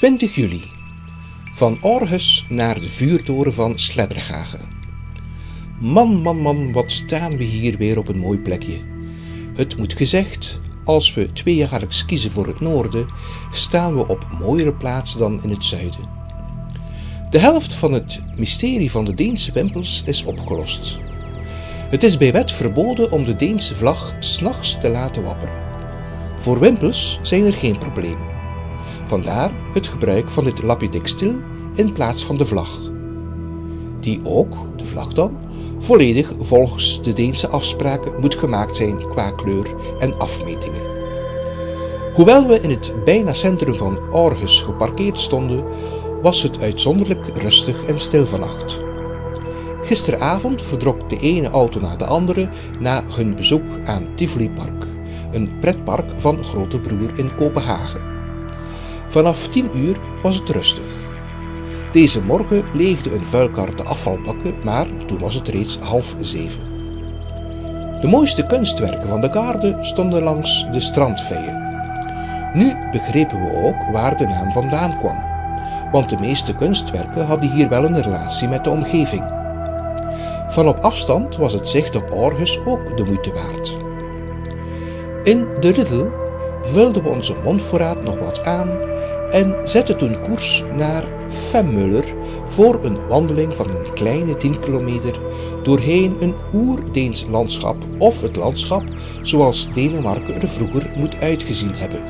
20 juli. Van Orhus naar de vuurtoren van Sleddergagen. Man, man, man, wat staan we hier weer op een mooi plekje. Het moet gezegd, als we tweejaarlijks kiezen voor het noorden, staan we op mooiere plaatsen dan in het zuiden. De helft van het mysterie van de Deense wimpels is opgelost. Het is bij wet verboden om de Deense vlag s'nachts te laten wapperen. Voor wimpels zijn er geen problemen. Vandaar het gebruik van dit lapidextil in plaats van de vlag. Die ook, de vlag dan, volledig volgens de Deense afspraken moet gemaakt zijn qua kleur en afmetingen. Hoewel we in het bijna centrum van Aarhus geparkeerd stonden, was het uitzonderlijk rustig en stil vannacht. Gisteravond verdrok de ene auto na de andere na hun bezoek aan Tivoli Park, een pretpark van Grote Broer in Kopenhagen. Vanaf 10 uur was het rustig. Deze morgen leegde een vuilkar de afvalbakken, maar toen was het reeds half zeven. De mooiste kunstwerken van de garde stonden langs de strandveien. Nu begrepen we ook waar de naam vandaan kwam, want de meeste kunstwerken hadden hier wel een relatie met de omgeving. Van op afstand was het zicht op Orgus ook de moeite waard. In de Riddle vulden we onze mondvoorraad nog wat aan en zetten toen koers naar Femmuller voor een wandeling van een kleine 10 kilometer doorheen een oer-Deens landschap of het landschap zoals Denemarken er vroeger moet uitgezien hebben.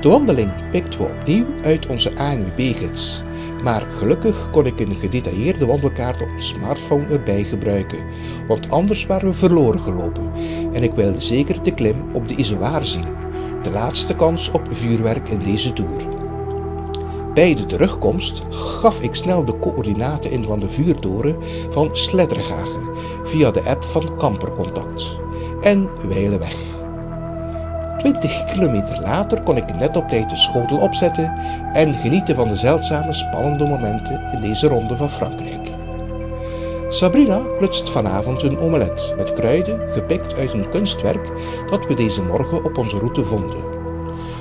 De wandeling pikten we opnieuw uit onze ANWB-gids, maar gelukkig kon ik een gedetailleerde wandelkaart op mijn smartphone erbij gebruiken, want anders waren we verloren gelopen en ik wilde zeker de klim op de Isoar zien, de laatste kans op vuurwerk in deze tour. Bij de terugkomst gaf ik snel de coördinaten in van de vuurtoren van Sleddergagen via de app van Kampercontact en wijlen weg. 20 kilometer later kon ik net op tijd de schotel opzetten en genieten van de zeldzame spannende momenten in deze ronde van Frankrijk. Sabrina lutst vanavond een omelet met kruiden gepikt uit een kunstwerk dat we deze morgen op onze route vonden.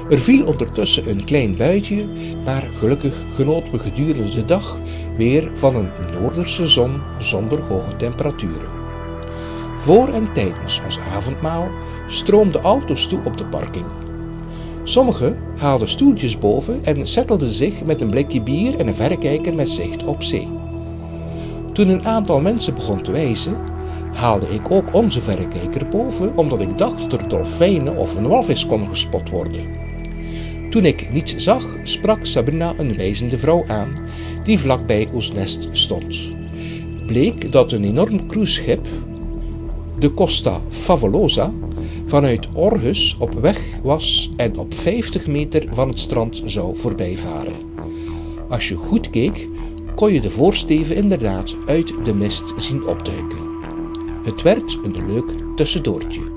Er viel ondertussen een klein buitje, maar gelukkig genoten we gedurende de dag weer van een noorderse zon zonder hoge temperaturen. Voor en tijdens ons avondmaal stroomden auto's toe op de parking. Sommigen haalden stoeltjes boven en zettelden zich met een blikje bier en een verrekijker met zicht op zee. Toen een aantal mensen begon te wijzen, haalde ik ook onze verrekijker boven, omdat ik dacht dat er dolfijnen of een walvis kon gespot worden. Toen ik niets zag, sprak Sabrina een wijzende vrouw aan, die vlakbij ons nest stond. Bleek dat een enorm cruiseschip, de Costa Favolosa, vanuit Orhus op weg was en op 50 meter van het strand zou voorbijvaren. Als je goed keek, kon je de voorsteven inderdaad uit de mist zien opduiken. Het werd een leuk tussendoortje.